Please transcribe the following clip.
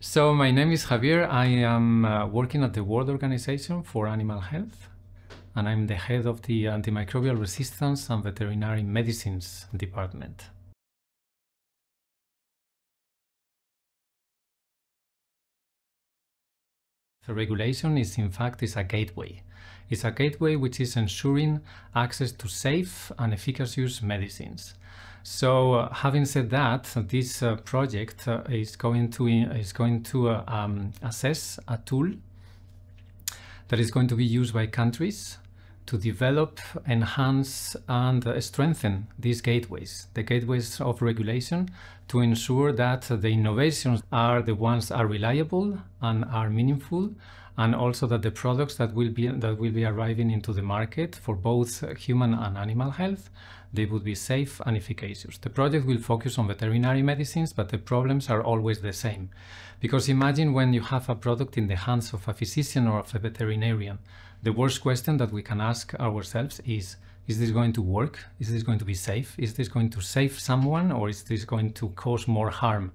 So my name is Javier. I am uh, working at the World Organization for Animal Health, and I'm the head of the Antimicrobial Resistance and Veterinary Medicines Department. The regulation is in fact is a gateway. It's a gateway which is ensuring access to safe and efficacious medicines. So, uh, having said that, this uh, project uh, is going to is going to uh, um, assess a tool that is going to be used by countries to develop, enhance, and strengthen these gateways, the gateways of regulation, to ensure that the innovations are the ones are reliable and are meaningful, and also that the products that will be that will be arriving into the market for both human and animal health they would be safe and efficacious. The project will focus on veterinary medicines, but the problems are always the same. Because imagine when you have a product in the hands of a physician or of a veterinarian, the worst question that we can ask ourselves is, is this going to work? Is this going to be safe? Is this going to save someone or is this going to cause more harm?